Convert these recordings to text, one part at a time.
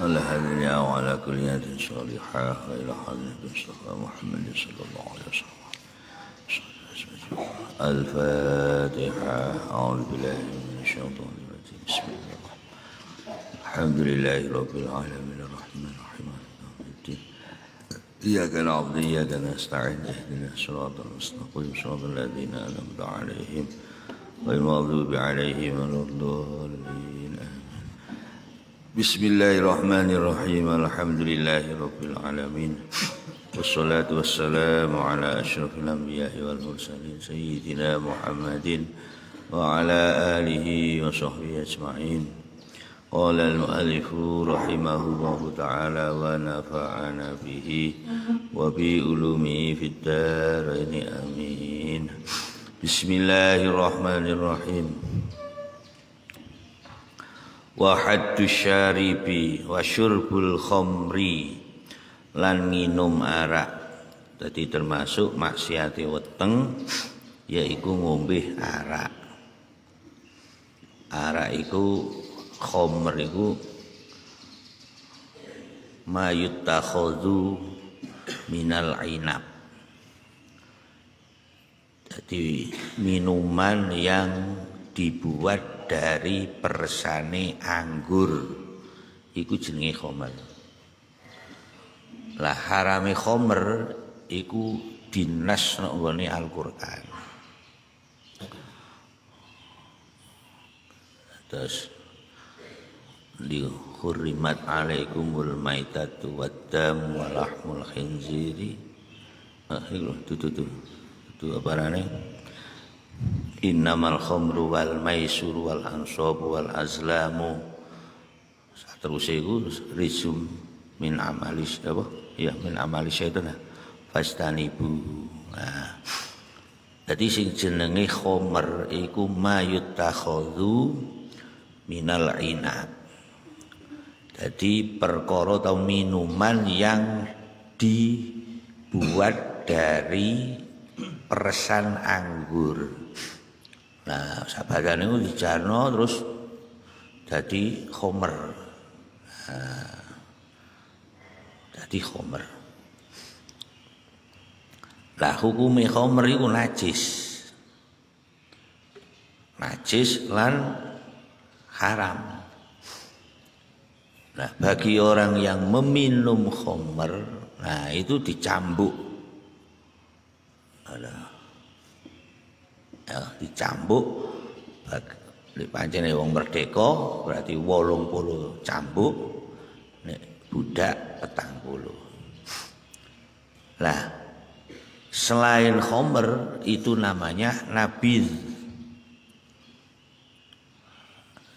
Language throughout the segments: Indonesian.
على هذه وعلى كل يد صالحة إلى حضرة المصطفى محمد صلى الله عليه وسلم. الفاتحة أعوذ بالله من الشيطان الرجيم. بسم الله. الحمد لله رب العالمين. الرحمن الرحيم. إياك نعبد وإياك نستعين اهدنا الصراط المستقيم صراط الذين أنعمت عليهم. غير المغضوب عليهم ولا الضالين. آمين بسم الله الرحمن الرحيم. الحمد لله رب العالمين. والصلاة والسلام على أشرف الأنبياء والمرسلين سيدنا محمد وعلى آله وصحبه أجمعين. قال المؤلف رحمه الله تعالى ونفعنا به وبعلومه في الدارين. آمين. Bismillahirrahmanirrahim. Wa haddu syaribi wa syurbul khomri lan minum arak. Tadi termasuk maksiati weteng yaiku ngombe arak. Arak itu khomr itu iku mayutakhadhu minal inab jadi minuman yang dibuat dari persane anggur iku jenenge khomer lah harame khomer iku dinas nggone Al-Qur'an. Terus li hurrimat alaikumul maitatu waddam walahmul khinziri. Ah, itu tuh tuh tuh apa rane? Innamal khamru wal maisur wal ansab wal azlamu. Terus iku rizum min amalis apa? ya min amali syaitan fastanibu nah jadi sing jenenge khomer iku mayutakhadhu minal inab jadi perkara atau minuman yang dibuat dari persan anggur. Nah sahabat itu dijarno terus jadi khomer nah, jadi khomer lah hukumi khomer itu najis. Najis lan haram. Nah bagi orang yang meminum khomer nah itu dicambuk ada ya, dicambuk di pancene wong merdeka berarti wolong puluh cambuk nek budak petang puluh. Lah, selain Homer itu namanya nabiz.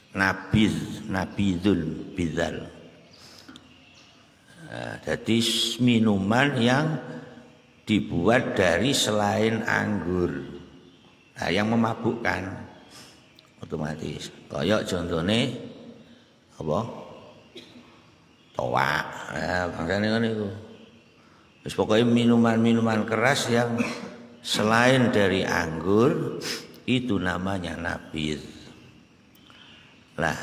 Nabiz, nabizul bizal. Nah, jadi minuman yang dibuat dari selain anggur. Nah, yang memabukkan otomatis. Kayak contohnya apa? toa ya bangsane kan itu Terus pokoknya minuman-minuman keras yang selain dari anggur itu namanya nabir. Lah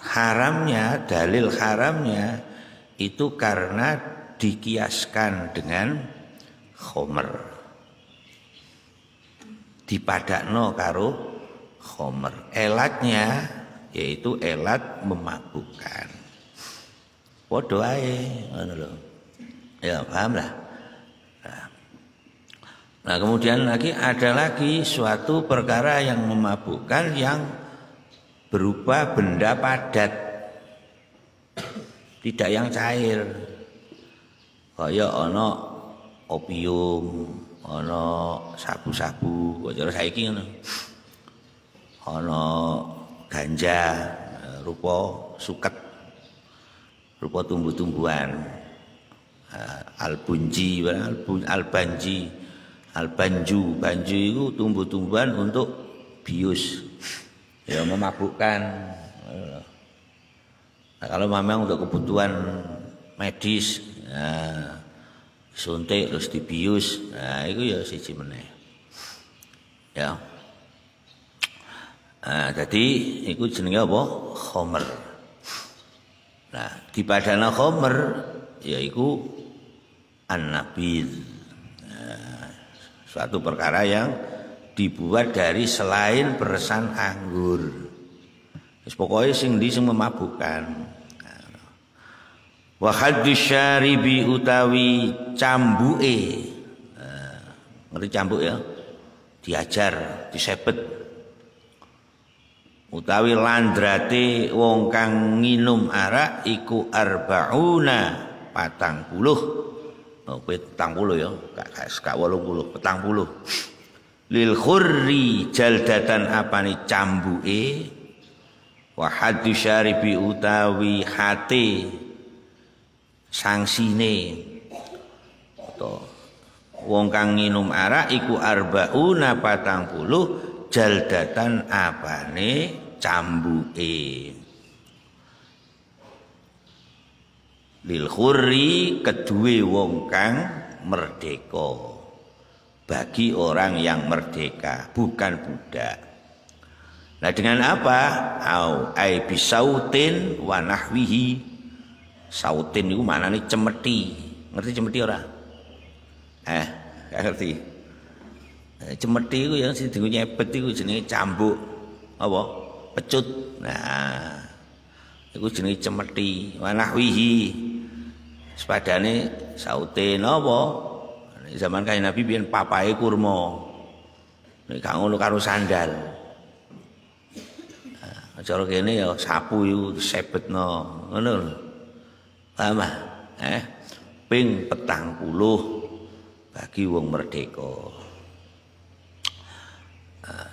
haramnya dalil haramnya itu karena dikiaskan dengan khomer. Dipadakno karo khomer. Elatnya yaitu elat memabukkan. Podo ae ngono lho. Ya, paham lah. Nah. nah, kemudian lagi ada lagi suatu perkara yang memabukkan yang berupa benda padat. Tidak yang cair. Kaya ana opium, ana sabu-sabu, kaya saiki ngono. Ana ganja rupa suket rupa tumbuh-tumbuhan uh, albunji albanji albanju. Banju itu tumbuh-tumbuhan untuk bius. Ya memabukkan. Nah, kalau memang untuk kebutuhan medis nah, suntik terus dibius nah itu ya siji meneh ya Nah, jadi itu jenenge apa? Khomer. Nah, di padana khomer yaitu an-nabid. Nah, suatu perkara yang dibuat dari selain peresan anggur. Wis pokoke sing ndi sing memabukkan. Wa haddus syaribi utawi cambuke. Nah, ngerti cambuk ya? Diajar, disepet utawi landrate wong kang nginum arak iku arbauna patang puluh. Oh, petang puluh ya? Gak gak wolong puluh petang puluh. Lil khurri jaldatan apani cambuke. Wa haddu syaribi utawi hati sangsine. Atau wong kang nginum arak iku arbauna patang puluh jaldatan apane cambuke. Lil khurri kedue wong kang merdeka. Bagi orang yang merdeka bukan budak. Nah dengan apa? Au ai bisautin wa nahwihi sautin itu mana nih cemeti ngerti cemeti ora eh ngerti eh, cemeti itu yang sing nyepet itu jenenge cambuk apa pecut. Nah, iku jenenge cemeti wa nahwihi. Sepadane saute napa? Zaman kanjeng Nabi biyen papahe kurma. Nek gak ngono karo sandal. Nah, cara kene ya sapu iku sebetno, ngono lho. Paham Eh, ping petang puluh bagi wong merdeka.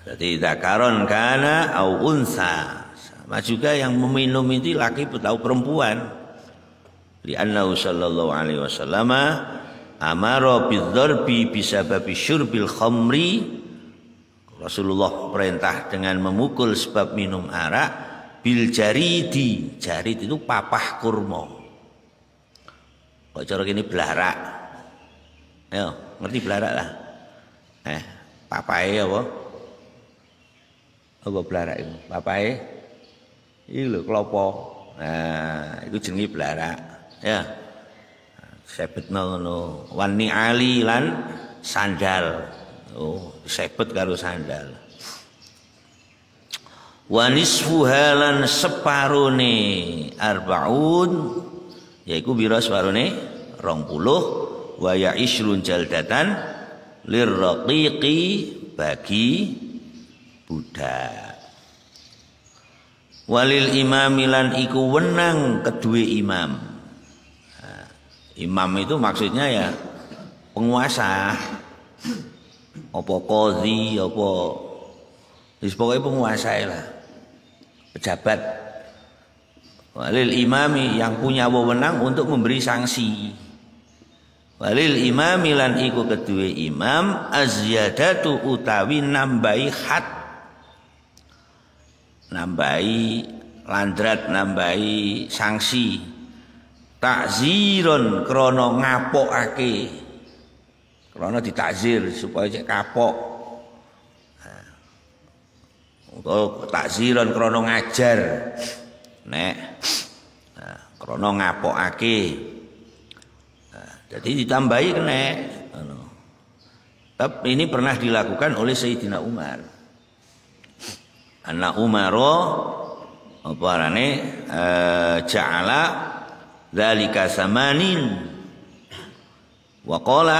Jadi dakaron kana au unsa. Sama juga yang meminum itu laki atau perempuan. Liannahu sallallahu alaihi wasallam amara bidzarbi bisababi syurbil khamri. Rasulullah perintah dengan memukul sebab minum arak bil jaridi. Jarid itu papah kurma. Kok cara gini belarak. Ya, ngerti belarak lah. Eh, papahe apa? apa blarak itu papae? Iki lho klopo. Nah itu jenenge blarak ya. Sebetno ngono. Wani ali lan sandal. Oh sebet karo sandal. Wanisfu halan separone arbaun yaiku bira separone 20 wa ya isrun jaldatan lirraqiqi bagi budak walil imamilan iku wenang kedua imam. Imam itu maksudnya ya penguasa. Apa kozi apa Wis penguasa lah. Pejabat. Walil imami yang punya wewenang untuk memberi sanksi walil imami lan iku kedua imam azyadatu utawi nambahi hat nambahi landrat nambahi sanksi takziron krono ngapokake. Krono ditakzir supaya cek kapok. Untuk takziron krono ngajar. Nek nah, krono ngapokake. nah, jadi ditambahi kena tapi ini pernah dilakukan oleh Sayyidina Umar. Anna umaro apa arane uh, ja'ala dzalika samanin. Wa qala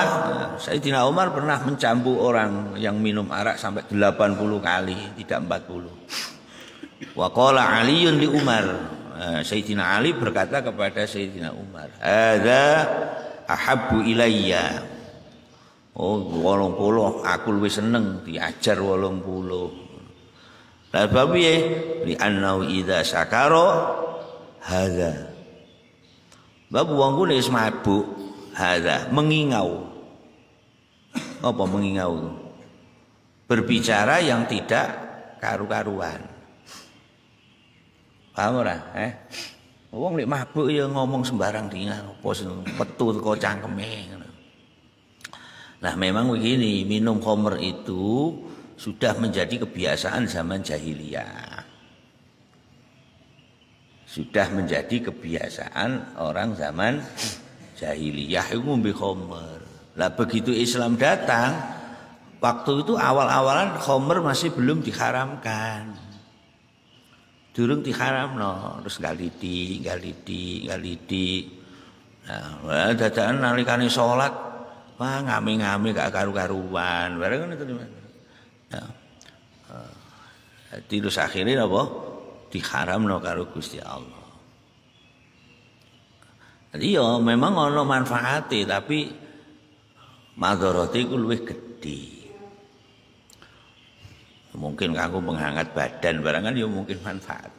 Sayyidina Umar pernah mencambuk orang yang minum arak sampai 80 kali tidak 40 wa qala Aliun li Umar. Uh, Sayyidina Ali berkata kepada Sayyidina Umar ada ahabbu ilayya Oh, wolong puluh, aku lebih seneng diajar wolong puluh. Lah sebab piye? Li annau idza sakaro hadza. Bab wong ku wis mabuk hadza mengingau. Apa mengingau? Berbicara yang tidak karu-karuan. Paham ora? Eh? Wong lek mabuk ya ngomong sembarang dingan apa petu teko cangkeme Nah, memang begini, minum khamr itu sudah menjadi kebiasaan zaman jahiliyah. Sudah menjadi kebiasaan orang zaman jahiliyah itu ngombe khamr. Lah begitu Islam datang, waktu itu awal-awalan khamr masih belum diharamkan. Durung diharamno, terus galidi, galidi, galidi. Nah, dadakan nalikane salat, wah ngami-ngami gak karu-karuan. Bareng itu Ya. Jadi terus akhirnya apa? Diharamno karo Gusti Allah. Jadi ya memang ono manfaatnya tapi madharate iku luwih gedhe. Mungkin kanggo menghangat badan barangan ya mungkin manfaat.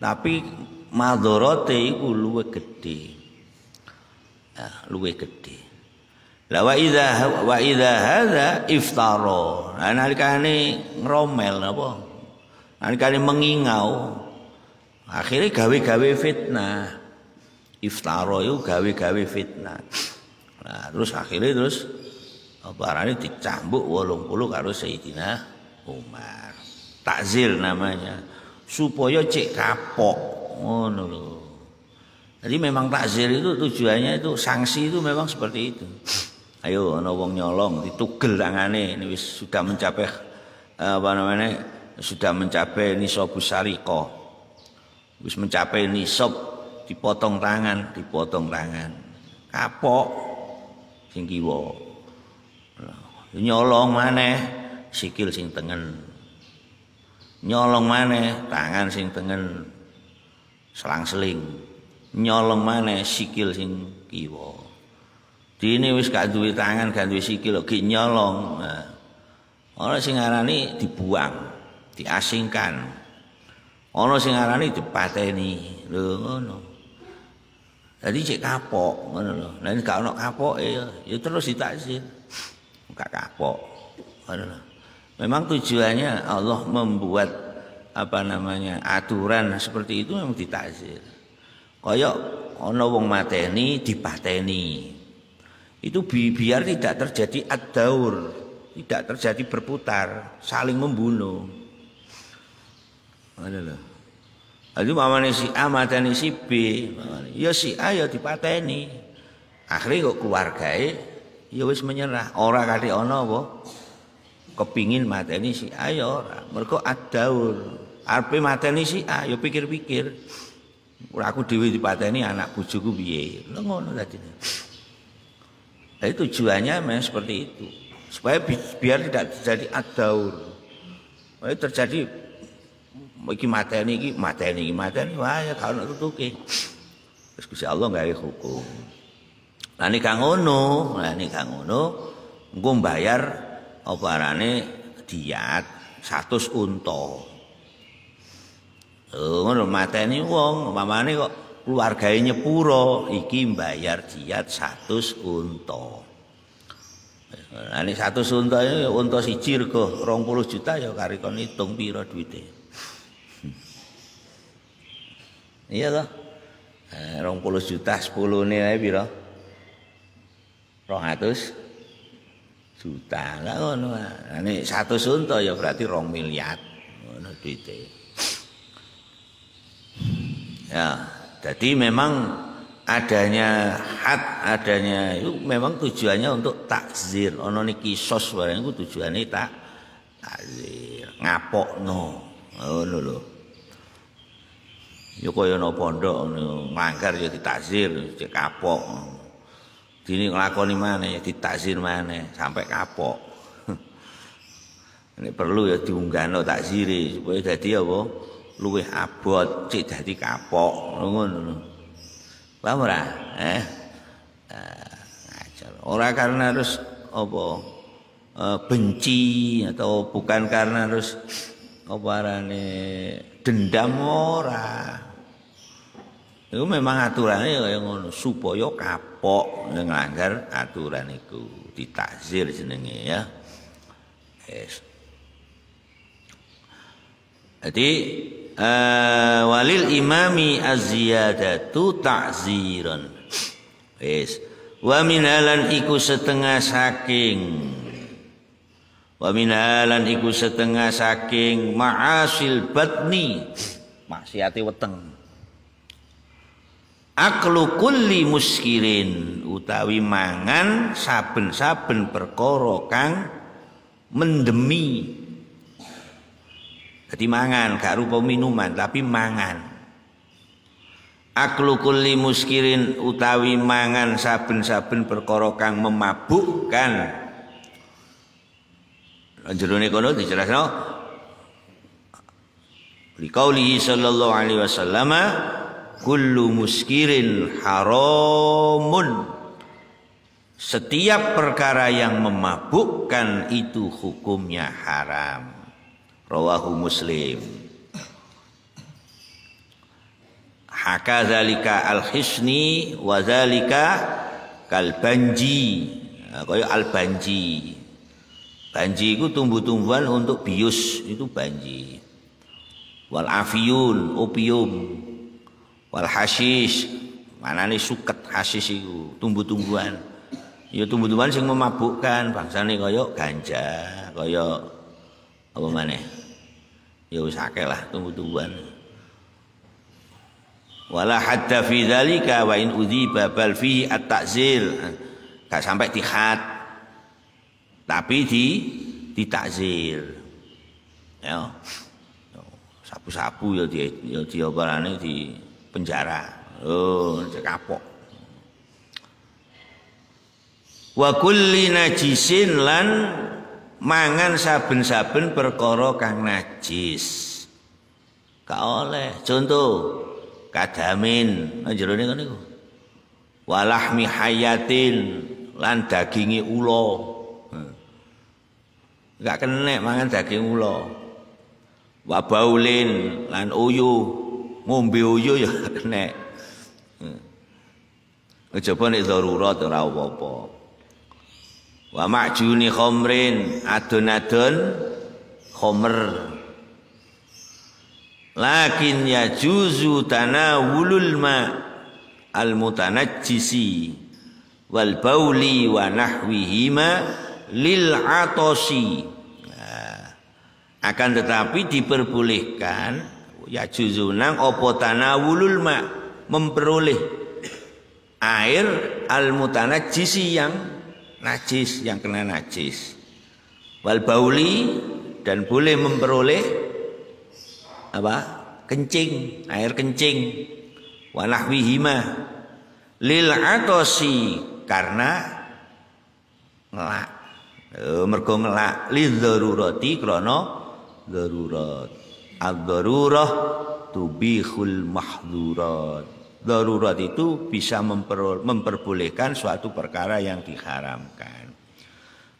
Tapi madharate iku luwih gedhe. Ya, luwih gedhe. La wa idza wa idza hadza iftara. Nah, nalikane ngromel apa? Nalikane mengingau. Akhirnya gawe-gawe fitnah. Iftara itu gawe-gawe fitnah. Nah, terus akhirnya terus arane dicambuk 80 karo Sayyidina Umar. Takzir namanya. Supaya cek kapok. Ngono lho. Jadi memang takzir itu tujuannya itu sanksi itu memang seperti itu. Ayo ana wong nyolong ditugel tangane ini wis sudah mencapai apa namanya? Sudah mencapai nisabus sariqah. Wis mencapai nisab dipotong tangan, dipotong tangan. Kapok sing kiwa. Nyolong maneh sikil sing tengen. Nyolong maneh tangan sing tengen selang-seling. Nyolong maneh sikil sing kiwa. Dene wis gak duwe tangan, gak duwe sikil, ki nyolong. Nah, ana sing ngarani dibuang, diasingkan. Ana sing ngarani dipateni. Lho ngono. Jadi cek kapok ngono lho. Nek gak ono kapoke ya, terus ditakzir. Gak kapok. Ngono lho. Memang tujuannya Allah membuat apa namanya aturan seperti itu memang ditakzir. Kaya ana wong mateni dipateni. itu bi biar tidak terjadi ad-daur, tidak terjadi berputar, saling membunuh. Ada loh. Lalu mamane si A mateni si B, ya si A ya dipateni. Akhirnya kok keluargae ya wis menyerah. Ora kali ana apa? Kepingin mateni si A ya ora. Mergo ad-daur. Arepe mateni si A ya pikir-pikir. Ora aku dhewe dipateni anak bojoku piye. Lha ngono tadi. Jadi tujuannya memang seperti itu. Supaya bi biar tidak terjadi adaur. Supaya terjadi iki mateni iki mateni iki mateni wah ya kalau tutuke. Terus Gusti Allah gawe hukum. Lah nek ngono, lah nek ngono engko mbayar apa arane diat 100 unta. Oh, ngono mateni wong, mamane kok keluargae nyepuro iki mbayar diat 100 unta. Ini 100 unta ya unta siji rego 20 juta ya kari kon hitung pira duite. Iya toh? Eh, 20 juta 10 ne ae pira? 200 juta. Lah ngono. Nah, ini 100 unta ya berarti 2 miliar. Ngono duite. Ya. Jadi memang adanya had adanya itu memang tujuannya untuk takzir. Ono niki sos barang itu tujuannya tak takzir, ngapokno. Ngono lho. Ya kaya ana pondok manggar ya ditakzir, cek kapok. Dini nglakoni maneh ya ditakzir maneh sampai kapok. Ini perlu ya diunggahno takzire supaya dadi apa? luwih abot cek dadi kapok ngono. Paham ora? Eh? Ngajar. Ora karena harus apa? Eh, benci atau bukan karena harus apa arane dendam ora itu memang aturannya kaya ngono supaya kapok nglanggar aturan iku ditakzir jenenge ya yes. Jadi uh, walil imami az-ziyadatu ta'ziran. Wis. Wa minalan iku setengah saking Wa minalan iku setengah saking ma'asil batni maksiate weteng. Aklu kulli muskirin utawi mangan saben-saben perkara kang mendemi. Jadi mangan gak rupa minuman tapi mangan. Aklu kulli muskirin utawi mangan saben-saben perkara kang memabukkan Jerone kono dijelasno Liqaulihi sallallahu alaihi wasallam kullu muskirin haramun setiap perkara yang memabukkan itu hukumnya haram. Rawahu Muslim. Hakadzalika al-hisni wa dzalika kalbanji. Kaya al-banji. Banji itu tumbuh-tumbuhan untuk bius itu banji. Wal afiyun opium. Wal hashish mana nih suket hashish itu tumbuh-tumbuhan. Ya tumbuh-tumbuhan sing memabukkan bangsane kaya ganja, kaya apa mana? Ya wis akeh lah tumbuh-tumbuhan. Wala hadda fi dzalika wa in udhiba bal fihi at-ta'zil. Gak sampai dihad tapi di ditakzir ya sapu-sapu ya di ya di operane di penjara. Oh kapok. Wa kulli najisin lan mangan saben-saben perkara kang najis. Gak oleh. Contoh kadamin. Jerone ngene iku. Walahmi hayatin lan dagingi ula. Enggak kena mangan daging ula. Wa lan uyu, ngombe uyu ya kena. Kejaba nek darurat ora apa-apa. Wa ma'juni khamrin adon-adon khamr. Lakin ya juzu tanawulul ma al mutanajjisi wal bauli wa nahwihima lil atosi nah, akan tetapi diperbolehkan ya juzunang opo tanawulul ma? Memperoleh air al mutanajjisi yang najis yang kena najis. Wal bauli dan boleh memperoleh apa? Kencing air kencing. Wanahwihima lil atosi karena ngelak. Eh, mergo ngelak. Li darurati krana darurat ad-darurah tubihul mahdurat darurat itu bisa memper, memperbolehkan suatu perkara yang diharamkan.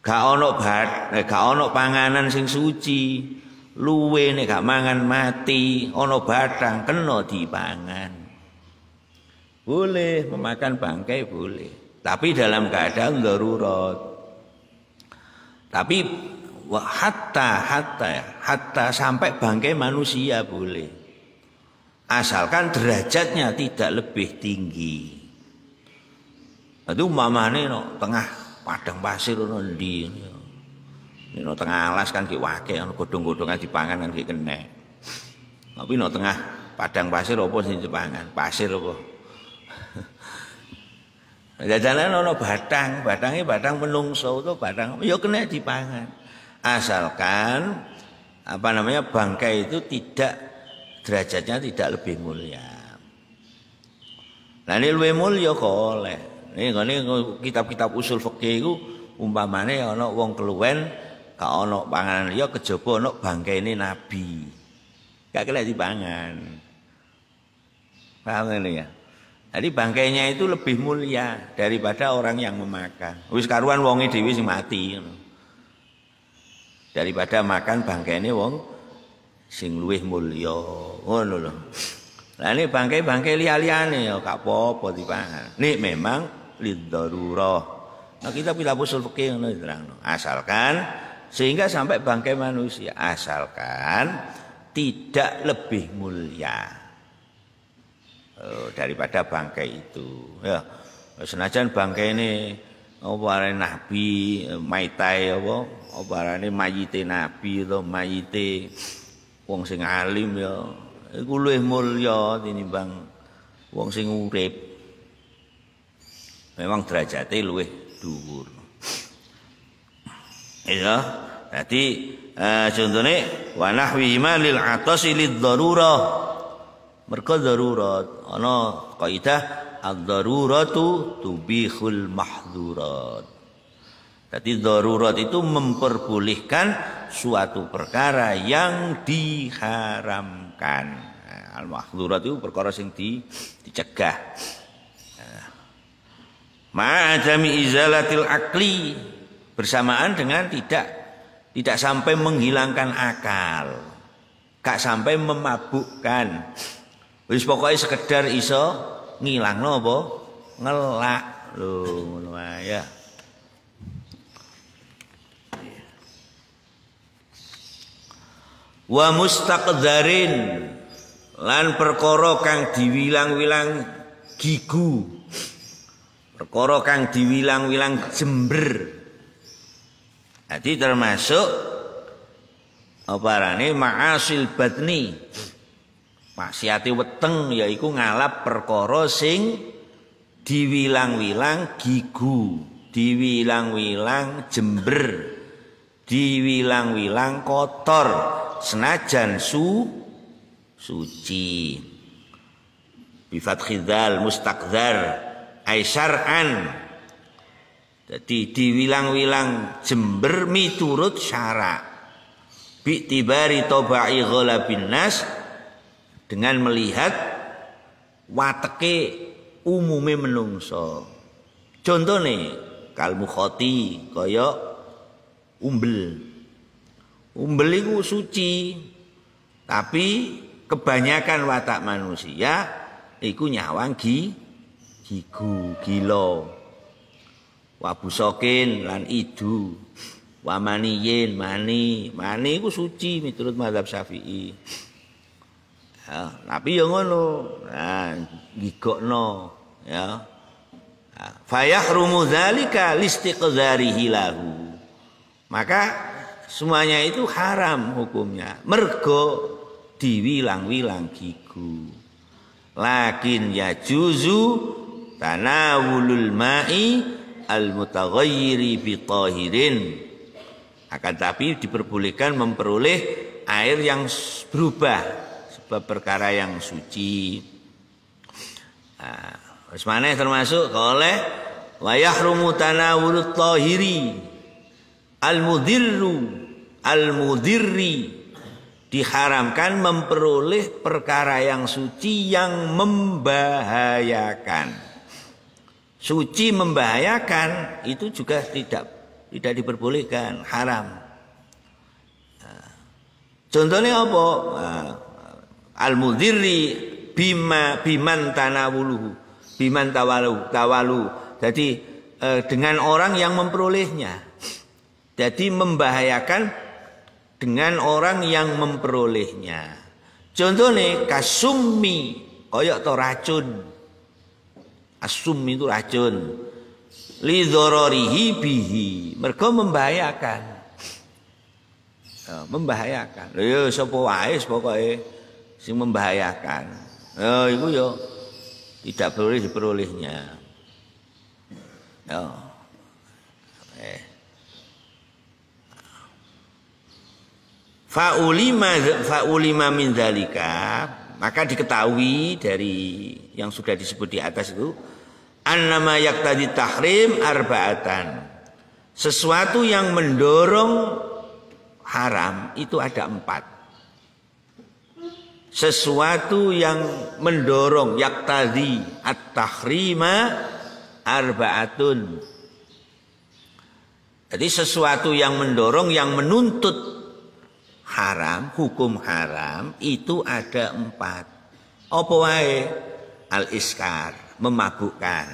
Gak ono bat eh, gak ono panganan sing suci. Luwe nek gak mangan mati ono batang kena dipangan. Boleh memakan bangkai boleh. Tapi dalam keadaan darurat. Tapi hatta hatta hatta sampai bangkai manusia boleh. Asalkan derajatnya tidak lebih tinggi. Itu mamane no tengah padang pasir no. Ini no tengah alas kan ki wake no godhong-godhongan dipangan kan ki kena. Tapi no tengah padang pasir apa sing dipangan? Pasir apa? Jajanan ono batang, batangnya batang menungso itu batang, ya kena dipangan. Asalkan apa namanya bangkai itu tidak derajatnya tidak lebih mulia. Nah ini lebih mulia kok oleh. Ini kitab-kitab usul fikih itu umpamane ono wong keluwen gak ono panganan liya kejaba ono bangkai ini nabi. Gak kena dipangan. Paham ini ya? Jadi bangkainya itu lebih mulia daripada orang yang memakan. Wis karuan wonge dhewe sing mati Daripada makan bangkaine wong sing luwih mulya. Ngono. Lah ini bangkai-bangkai liya-liyane ya gak apa-apa dipangan. Nek memang lidarurah. Nah kita pilih usul fikih ngono diterangno. Asalkan sehingga sampai bangkai manusia asalkan tidak lebih mulia. Eh, daripada bangkai itu ya senajan bangkai ini apa arane nabi maitai apa? Apa arane mayite nabi atau mayite wong sing alim ya. Iku luwih mulya tinimbang wong sing urip. Memang derajate luwih dhuwur. Ya dadi uh, contone wa nahwihi lil atasi lid darurah mergo darurat. Ana kaidah ad-daruratu tubihul mahdurat. Jadi darurat itu memperbolehkan suatu perkara yang diharamkan. Nah, Al-mahdurat itu perkara yang di, dicegah. Nah. Ma'adami izalatil akli bersamaan dengan tidak tidak sampai menghilangkan akal. Gak sampai memabukkan. Wis pokoknya sekedar iso ngilangno apa? Ngelak lho ngono ya. Wa mustaqdarin lan perkara kang diwilang-wilang gigu. Perkara kang diwilang-wilang jember. Jadi termasuk apa arane ma'asil batni Maksiate weteng yaiku ngalap perkara sing diwilang-wilang gigu, diwilang-wilang jember, diwilang-wilang kotor, senajan su suci. Bifat khidal mustaqdar aisyar'an. Jadi diwilang-wilang jember miturut syarak. Bi'tibari toba'i ghalabin nas dengan melihat wateke umume menungso. Contone kal mukhoti kaya umbel. Umbel itu suci. Tapi kebanyakan watak manusia iku nyawang gi gigu gila. Wabusokin lan idu. Wamaniyin mani. Mani iku suci miturut mazhab Syafi'i. Ya, tapi yang ngono. Nah, gigokno ya. Fayahrumu dzalika listiqdarihi lahu. Maka semuanya itu haram hukumnya. Mergo diwilang-wilang gigu. Lakin ya juzu tanawulul ma'i al mutaghayyiri bi tahirin. Akan tapi diperbolehkan memperoleh air yang berubah perkara yang suci. Nah, mana termasuk oleh wa yahrumu tanawulut tahiri al-mudirru al-mudirri diharamkan memperoleh perkara yang suci yang membahayakan. Suci membahayakan itu juga tidak tidak diperbolehkan, haram. Nah, contohnya apa? Nah, al mudhirri bima biman tanawuluhu. Biman tawalu tawalu. Jadi eh, dengan orang yang memperolehnya. Jadi membahayakan dengan orang yang memperolehnya. Contohnya kasumi koyok to racun. Asum itu racun. Lidororihi bihi. Mereka membahayakan. Ya, membahayakan. Lho ya sapa wae pokoke sing membahayakan. Oh, itu yo tidak boleh diperolehnya. Oh. Eh. Fa'ulima fa'ulima min dzalika maka diketahui dari yang sudah disebut di atas itu annama yaktadi tahrim arba'atan sesuatu yang mendorong haram itu ada empat sesuatu yang mendorong yaktadi at-tahrima arbaatun. Jadi sesuatu yang mendorong yang menuntut haram, hukum haram itu ada empat. Apa wae? Al-iskar, memabukkan.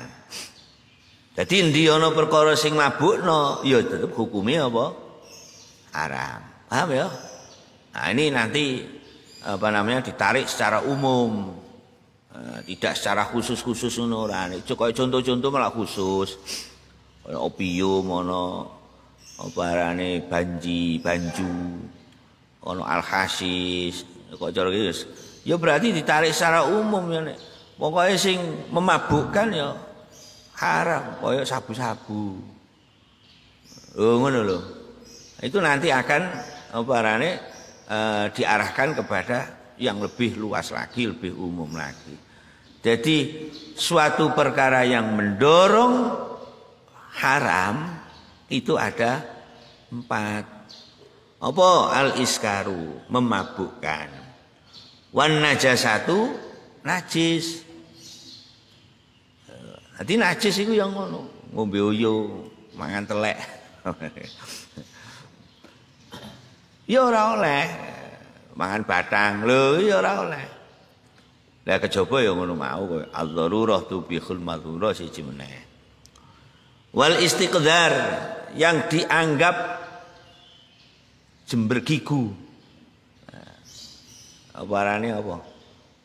Jadi ndi ana perkara sing mabukno, ya tetep hukumnya apa? Haram. Paham ya? Nah, ini nanti apa namanya ditarik secara umum. Eh, tidak secara khusus khusus nuran contoh-contoh malah khusus. Opium ana apa arane banji, banju, ana alhasis, kok cara iki ya berarti ditarik secara umum ya nek. Pokoke sing memabukkan ya haram kaya sabu-sabu. Oh ngono lho. Itu nanti akan apa arane uh, diarahkan kepada yang lebih luas lagi, lebih umum lagi. Jadi suatu perkara yang mendorong haram itu ada empat. Apa al iskaru memabukkan. Wan najasatu najis. Jadi najis itu yang ngono, ngombe uyu, mangan telek. ya ora oleh mangan batang lho ya ora oleh. Lah kejaba ya ngono mau kowe. Az-darurah tubihul madhurah siji meneh. Wal istiqdar yang dianggap jembergigu. Apa arane apa?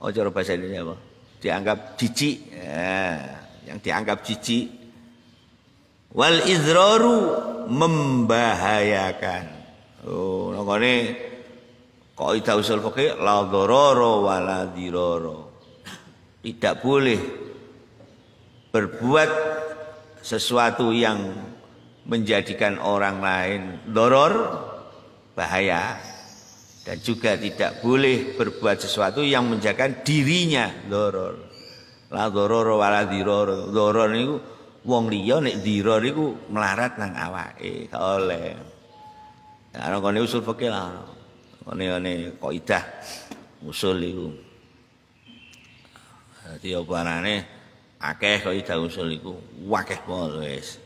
Oh cara bahasa Indonesia apa? Dianggap jijik. Ya, yang dianggap jijik. Wal izraru membahayakan. Oh, nangane kaidah usul fikih la dharara wala dirara. Tidak boleh berbuat sesuatu yang menjadikan orang lain doror bahaya dan juga tidak boleh berbuat sesuatu yang menjadikan dirinya doror. La doror wala diror doror niku wong liya nek diror iku melarat nang awake oleh ana kene usul fikih lah kene kene kaidah usul iku. Dadi apa arane akeh kaidah usul iku. Wakeh wis.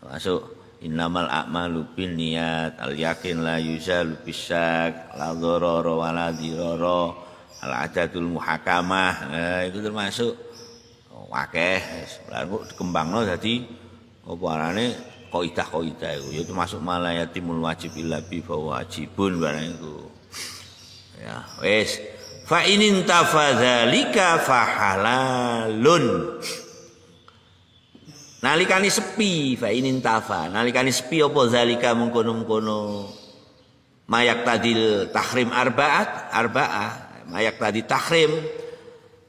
Masuk innamal a'malu bin niat al yakin la yuzalu bisak la dharara wa la dirara. Al adatul muhakamah. Nah, itu termasuk. Wakeh lalu dikembangno dadi apa arane kaidah kaidah itu ya termasuk malayatimul wajib illa bi wajibun barang itu ya wis. Fa inin tafadzalika fa halalun. Nalikani sepi fa inin tafa. Nalikani sepi apa zalika mengkono-mengkono? Mayak tadil tahrim arbaat arba'ah. Mayak tadi tahrim.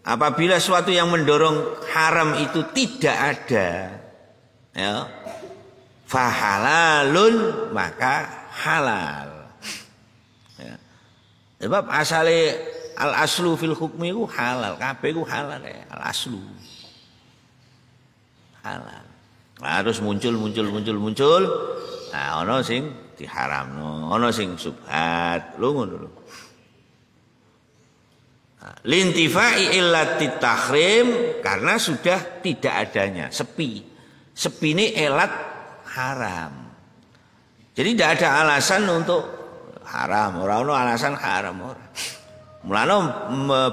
Apabila suatu yang mendorong haram itu tidak ada ya fahalalun maka halal ya. sebab asale al aslu fil hukmi itu halal kabeh itu halal ya al aslu halal. Harus muncul muncul muncul muncul. Nah, ono sing diharamno, ono sing subhat. Lho ngono lho. Nah, lintifai illati tahrim karena sudah tidak adanya sepi. Sepi ini elat haram. Jadi tidak ada alasan untuk haram. Orang ono alasan haram orang. Mulanya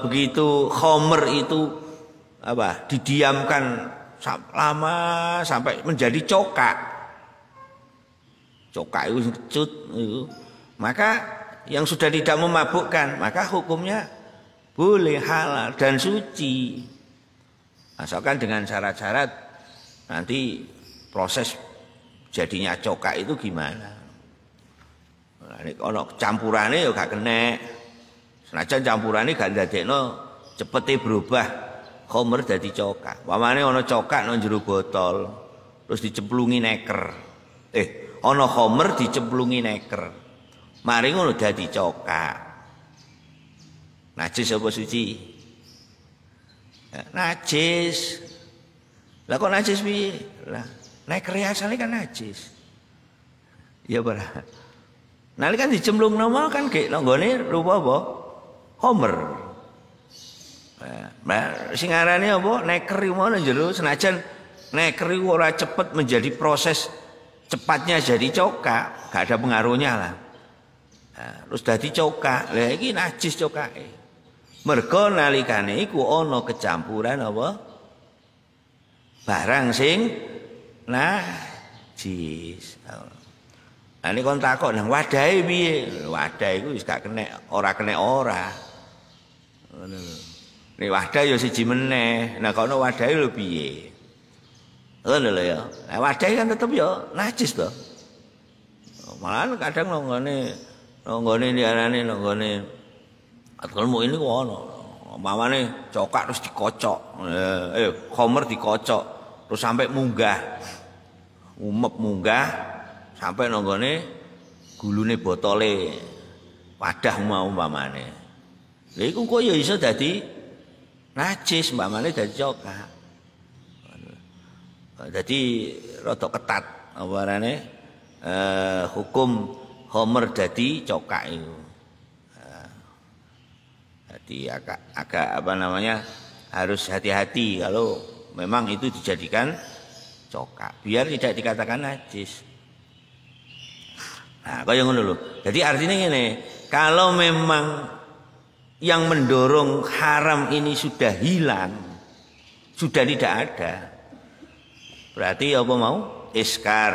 begitu khomer itu apa didiamkan lama sampai menjadi cokak. Cokak itu kecut. Maka yang sudah tidak memabukkan, maka hukumnya boleh halal dan suci. Asalkan dengan syarat-syarat nanti proses jadinya cokak itu gimana. Nah, ini kalau campurannya ya gak kena. Senajan campurannya gak ndadekno cepetnya berubah Khomer dadi cokak. Pamane ana cokak nang jero botol, terus dicemplungi neker. Eh, ana khomer dicemplungi neker. Mari ngono dadi cokak. Najis apa suci? Ya, najis. Lah kok najis piye? Lah, neker asale kan najis. Ya ora. Nah, kan dicemplung nama kan kayak nonggone rupa apa? Homer. Nah, sing arane apa? Iku ngono jero senajan neker iku ora cepet menjadi proses cepatnya jadi cokak, gak ada pengaruhnya lah. Nah, terus dadi cokak. Lah iki najis cokake. Mergo nalikane iku ana kecampuran apa? Barang sing najis. Nah, ini kon takut nang wadahe piye? Wadah iku wis gak kena, ora kena ora. Ngono lho. Nek wadah ya siji meneh. Nah kono wadahe lho piye? Ngono lho ya. Nah, wadah kan tetep ya najis to. Malah kadang nonggone nonggone diarani nonggone ilmu ini ono. Mamane cokak terus dikocok. Eh, eh khomer dikocok terus sampai munggah. Umep munggah sampai nonggone gulune botole wadah mau umpamane. Lha iku kok ya iso dadi najis umpamane dadi cokak. Jadi rada ketat apa eh, hukum homer dadi cokak itu. Eh, jadi agak agak apa namanya harus hati-hati kalau memang itu dijadikan cokak biar tidak dikatakan najis. Nah, kaya ngono lho. Jadi artinya ini kalau memang yang mendorong haram ini sudah hilang, sudah tidak ada, Berarti apa mau? Iskar.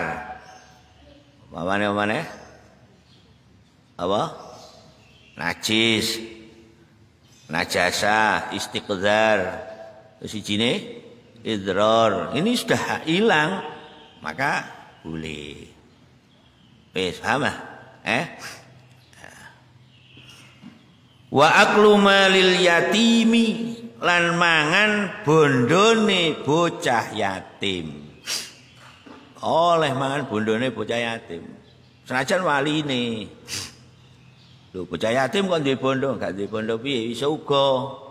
Apa mana Apa? Najis. Najasa, istiqdar. Terus ini idror. Ini sudah hilang. Maka boleh. Wis, paham Eh? Wa aklu malil yatimi lan mangan bondone bocah yatim oleh mangan bondone bocah yatim. Senajan waline. Lho bocah yatim kok duwe bondo, gak duwe bondo piye iso uga.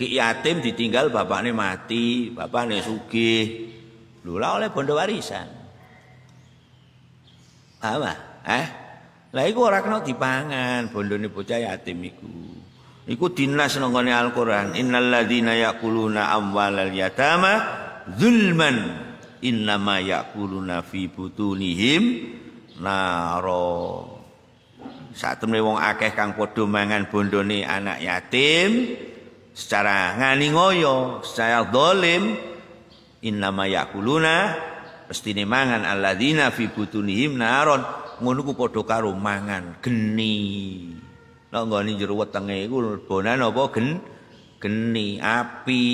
Ki yatim ditinggal bapakne mati, bapakne sugih. Lho lah oleh bondo warisan. Apa? Eh? Lah iku ora kena dipangan bondone bocah yatim iku. Iku dinas nang Al-Qur'an, ladzina yaquluna amwalal yatama zulman innama yakuluna fi butunihim naro saat temne wong akeh kang padha mangan bondone anak yatim secara ngani ngoyo secara dolim innama yakuluna mestine mangan alladzina fi butunihim naron. Ngono ku padha karo mangan geni. Nek nggone jero wetenge iku bonan apa? Gen geni api.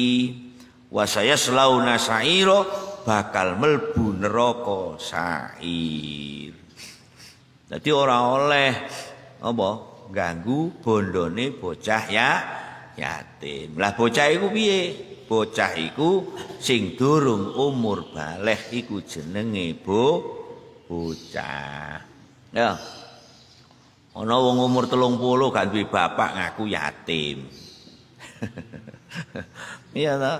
Wasaya selauna sa'ira bakal melbu neraka sair. Dadi ora oleh apa? Ganggu bondone bocah ya yatim. Lah bocah iku piye? Bocah iku sing durung umur balik iku jenenge bo bocah. Ya. Ana wong umur 30 gak duwe bapak ngaku yatim. Iya ta?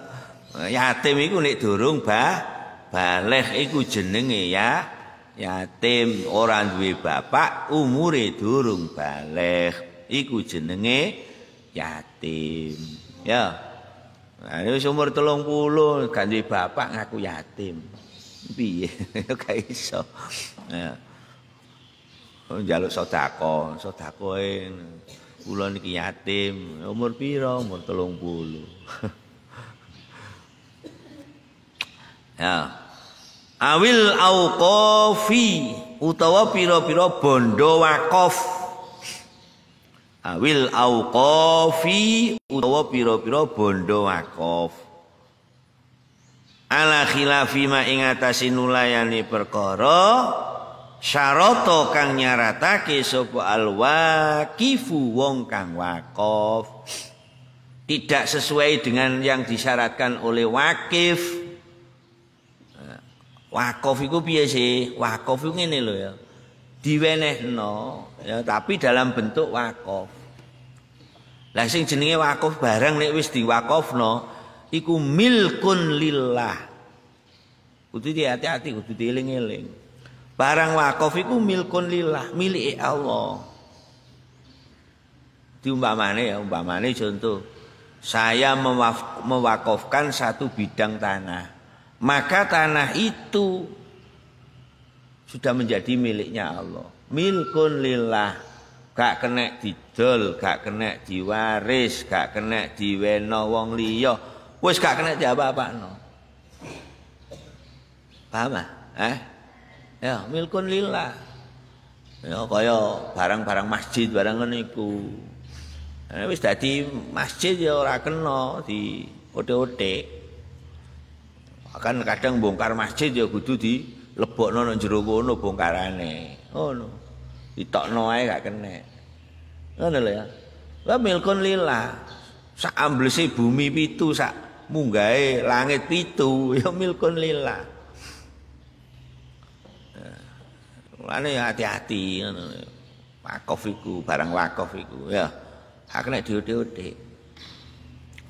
Yatim iku nek durung bah Baleh iku jenenge ya yatim ora duwe bapak umure durung baleh iku jenenge yatim ya. Nah wis umur 30 gak duwe bapak ngaku yatim. Piye? Gak iso. Ya. Njaluk sedekah sedekoe kula niki yatim. Umur pira umur 30 Ya. Awil auqafi utawa pira-pira bondo wakaf. Awil auqafi utawa pira-pira bondo wakaf. Ala khilafi ma ing atase nulayani perkara syarata kang nyaratake sapa alwaqifu wong kang wakaf tidak sesuai dengan yang disyaratkan oleh wakif Wakaf iku piye sih? Wakaf iku ngene lho ya. Diwenehno ya tapi dalam bentuk wakaf. Lah sing jenenge wakaf barang nek wis diwakafno iku milkun lillah. Kudu hati-hati, kudu dieling-eling. Barang wakaf iku milkun lillah, milik Allah. Diumpamane ya, umpamane contoh. Saya mewakafkan satu bidang tanah maka tanah itu sudah menjadi miliknya Allah. Milkun lillah. Gak kena didol, gak kena diwaris, gak kena diweno wong liya. Wis gak kena diapa-apakno. Paham ah? Eh? Ya, milkun lillah. Ya kaya barang-barang masjid barang ngene iku. Wis dadi masjid ya ora kena di ode-ode. Kan kadang bongkar masjid ya kudu di lebokno nang jero kono bongkarane. Ngono. Ditokno ae gak kena. Ngono lho ya. Wa milkun lillah. Sak amblese bumi pitu sak munggahe langit pitu ya milkun lillah. Mulane hati-hati ngono. Wakaf iku, barang wakaf iku ya. Hak nek diutik-utik.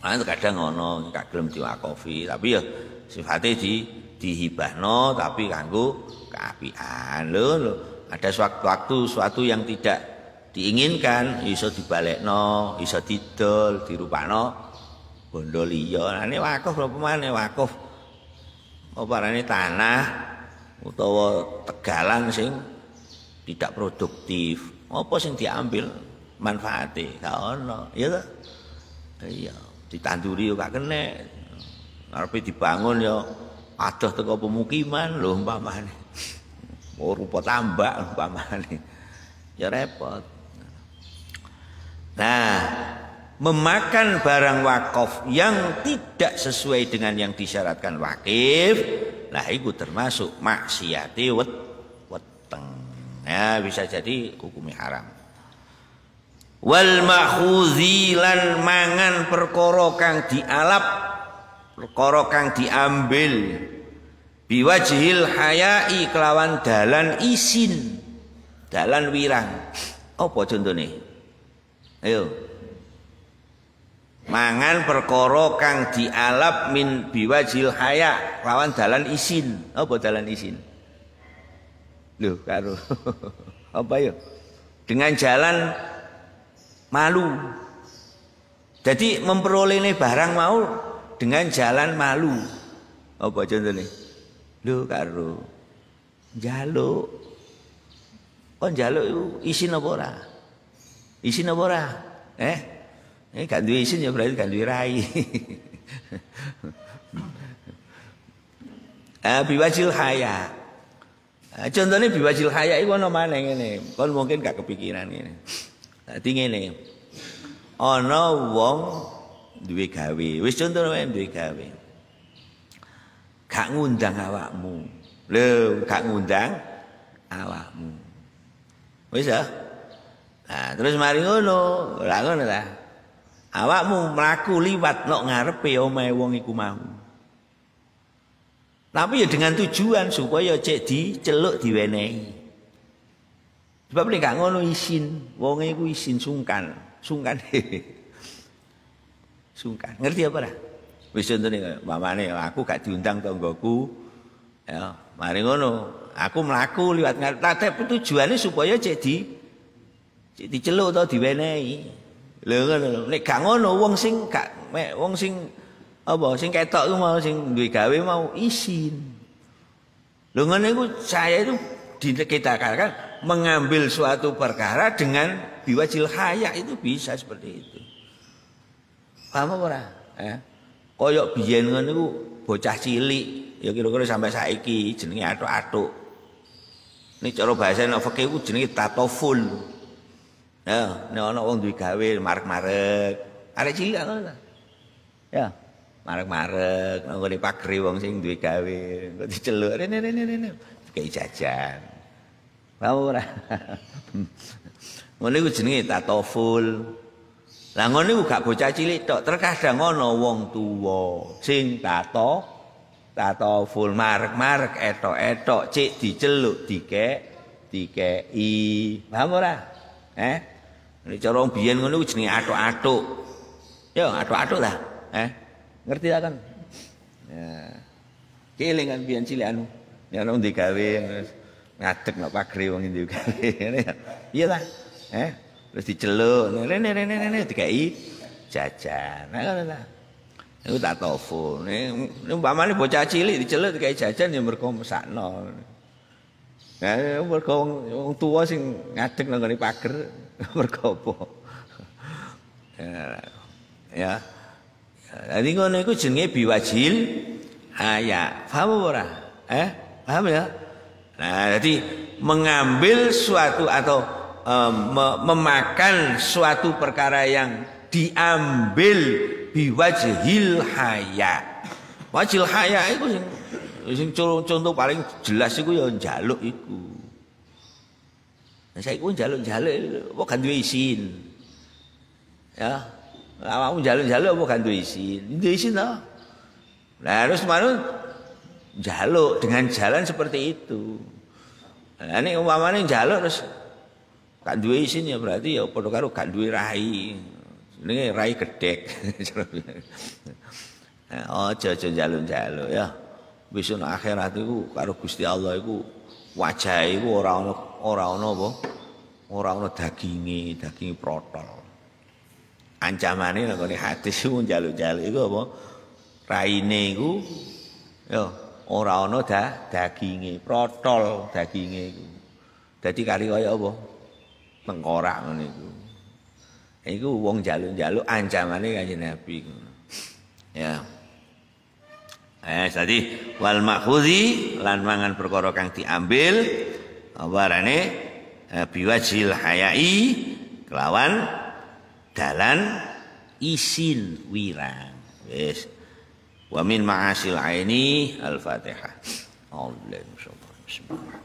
Ana kadang ngono gak gelem diwakofi, tapi ya sifate di dihibahno tapi kanggo keapian. Lho, lho. Ada suatu-waktu suatu yang tidak diinginkan iso dibalekno, iso didol, dirupano bondo liya. Nah, ini wakaf berapa mana wakaf? Apa ini tanah utawa tegalan sing tidak produktif. Apa sing diambil manfaate? Gak ono, ya ta? Iya. ditanduri yo gak kena arepe dibangun yo adoh teko pemukiman lho umpamane oh rupa tambak umpamane. Ya repot. Nah memakan barang wakaf yang tidak sesuai dengan yang disyaratkan wakif lah itu termasuk maksiati wet weteng. Ya bisa jadi hukumnya haram. Wal makhudzi lan mangan perkara kang dialap perkara kang diambil biwajhil hayai kelawan dalan isin. Dalan wirang. Apa contone ayo. Mangan perkara kang dialap min biwajhil haya kelawan dalan isin. Apa dalan isin? Lho karo apa ya? Dengan jalan malu. Jadi memperoleh barang mau dengan jalan malu. Apa contohnya? Lho karo jaluk. Oh jaluk itu isin apa ora? Isin apa ora? Eh? Eh gak duwe isin ya berarti gak rai. ah biwajil haya. Ah, contohnya biwajil haya itu ana mana ngene. Kon mungkin gak kepikiran ini. Dadi ngene. Ana wong duwe gawe. Wis contoh wae duwe gawe. Gak ngundang awakmu. Lho, gak ngundang awakmu. Wis ya? Nah, terus mari ngono, ora ngono ta. Awakmu mlaku liwat nok ngarepe omahe wong iku mau. Tapi ya dengan tujuan supaya cek diceluk diwenehi. Sebab nek gak ngono isin, wong iku isin sungkan, sungkan. sungkan. Ngerti apa ora? Wis contone mamane aku gak diundang tanggoku. Ya, mari ngono. Aku mlaku liwat tapi tujuane supaya cek di cek diceluk to diwenehi. Lho ngono. Nek gak ngono wong sing gak wong sing apa sing ketok ku mau sing duwe gawe mau isin. Lho ngono iku saya itu kita katakan mengambil suatu perkara dengan biwajil haya itu bisa seperti itu. Paham apa ora? Eh? Koyok biyen ngono iku bocah cilik, ya kira-kira sampai saiki jenenge atuk-atuk. Ini cara bahasa nek fikih ku jenenge tatoful. Ya, nek ana wong duwe gawe marek-marek, arek cilik ngono Ya, marek-marek nang ngene pagri wong sing duwe gawe, kok diceluk rene rene rene. Kayak jajan. Mau ora? Ngono iku jenenge tatoful. Lah ngono iku gak bocah cilik tok, terkadang ana wong tuwa sing tato tatoful marek-marek etok-etok cek diceluk dikek dikeki. Paham ora? Eh? Nek cara wong biyen ngono jenenge atuk-atuk. Yo atuk-atuk lah. Eh? Ngerti ta kan? Ya. Kelingan biyen cilik anu. Ya nang digawe ngadeg nak pagri wong ndi gawe iya ta eh terus diceluk rene rene rene dikai jajan nah iku tak tofu nek umpamane bocah cilik diceluk dikai jajan ya mergo mesakno Nah, mergo wong tuwa sing ngadeg nang ngene pager mergo? Ya. Jadi ngono iku jenenge biwajil haya. Paham ora? Eh? Paham ya? Nah, jadi mengambil suatu atau um, memakan suatu perkara yang diambil biwajhil haya. Wajil haya iku sing sing contoh paling jelas iku ya njaluk iku. Nah, saya pun jaluk-jaluk, kan duwe isin. Ya, awakmu jaluk-jaluk apa kan duwe isin. Duwe isin. Nah, harus mana jaluk dengan jalan seperti itu. Nah, ini umpamanya jaluk terus kan duwe isin ya berarti ya padha karo gak duwe rai. Ini rai gedek. Oh, aja jaluk-jaluk ya. Wis akhirat iku karo Gusti Allah iku wajah iku ora ana ora ana apa? Ora ana daginge, daging protol. Ancamane nek ngene hadis iku njaluk-njaluk iku apa? Raine iku ya ora ana da, daginge, protol daginge iku. Dadi kali kaya apa? Tengkorak ngene iku. Iku wong njaluk-njaluk ancamane kanjeng Nabi. Ya. Eh tadi wal makhudhi lan mangan perkara kang diambil awarane eh, biwajil hayai kelawan dalan isin wirang. Wis. Wa min ma'asil aini al-Fatihah. Allah Bismillah.